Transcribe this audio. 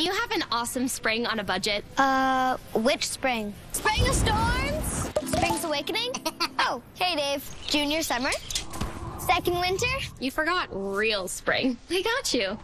Can you have an awesome spring on a budget? Uh, which spring? Spring of storms? Spring's awakening? oh, hey Dave. Junior summer? Second winter? You forgot real spring. I got you.